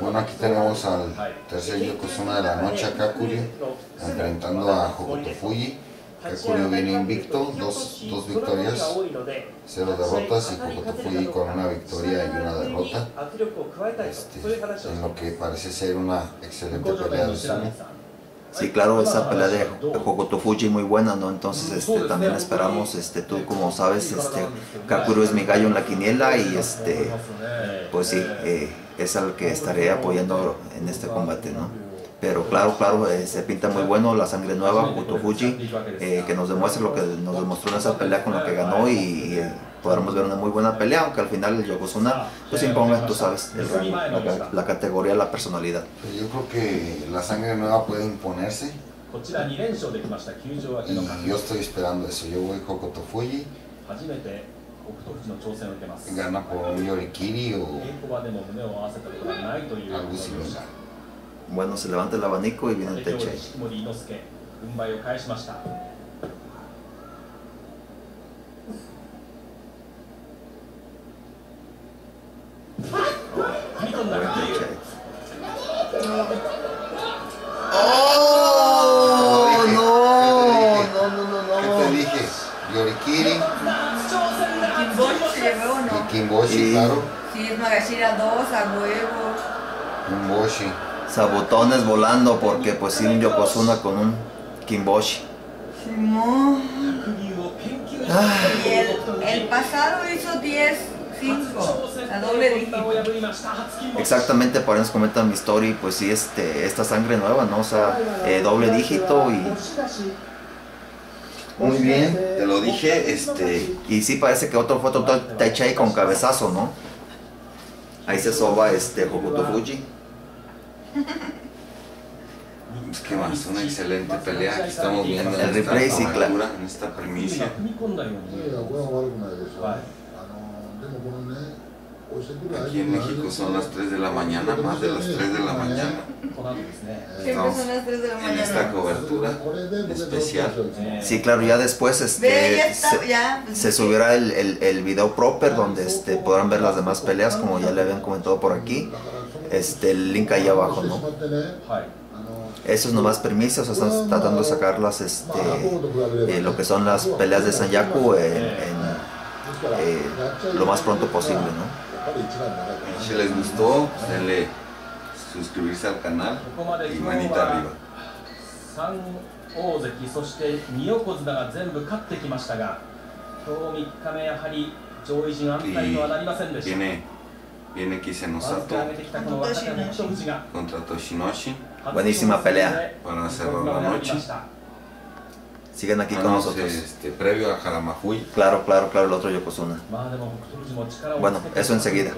Bueno, aquí tenemos al tercer Yokozuna de la noche, Kakuryu, enfrentando a Hokuto Fuji. Kakuryu viene invicto, dos, dos victorias, cero derrotas y Hokuto Fuji con una victoria y una derrota. Este, en lo que parece ser una excelente pelea de sumo. Sí, claro, esa pelea de Hokuto Fuji muy buena, ¿no? Entonces este, también esperamos, este, tú como sabes, este, es mi gallo en la quiniela y este, pues sí, eh, es al que estaré apoyando en este combate, ¿no? Pero claro, claro, eh, se pinta muy bueno la sangre nueva, Hokuto Fuji, eh, que nos demuestra lo que nos demostró en esa pelea con la que ganó y podremos ver una muy buena pelea, aunque al final el Yokozuna pues imponga, tú sabes, el la, la, categoría, la personalidad. Pues yo creo que la sangre nueva puede imponerse. Y yo estoy esperando eso, yo voy Hokuto Fuji. Gana por un Yorikiri o algo similar. Bueno, se levanta el abanico y viene el teche. ¡Oh! No, no, no, no, no. ¿Qué te dije? Yorikiri. Kimboshi se llevó o no? Y Kimboshi, Sí. claro. Sí, es Magashira 2, a huevo. Kimboshi. Sabotones volando porque pues sí un Yokozuna con un Kimboshi. Simón. Ah, Y el, el pasado hizo 10, 5. La doble dígito. exactamente, por eso comentan mi story, pues sí, este, esta sangre nueva, ¿no? O sea, eh, doble dígito y... Muy bien, te lo dije, este... Y sí parece que otro fue otro Taichai con cabezazo, ¿no? Ahí se soba este Hokuto Fuji. Pues qué más, una excelente pelea. Que estamos viendo en esta apertura, en esta primicia. Aquí en México son las 3 de la mañana, más de las 3 de la mañana. Estamos en esta cobertura especial. Sí, claro, ya después este, se, se subirá el, el, el video proper donde este, podrán ver las demás peleas, como ya le habían comentado por aquí Este, el link ahí abajo, ¿no? はい。 Eso es nomás permisos, o sea, están tratando de sacarlas, este, eh, lo que son las peleas de Sanyaku en, en, eh, lo más pronto posible, ¿no? Si les gustó, denle suscribirse al canal ここまで y 今日 manita は arriba. 3大関そして2横綱が全部勝ってきましたが今日3日目やはり上位陣安泰とはなりませんでした Viene aquí Senosato contra Toshinoshi. Buenísima pelea. Para cerrar la noche. Sigan aquí con nosotros. Este, previo a Jaramajuy. Claro, claro, claro, el otro Yokozuna. Bueno, eso enseguida.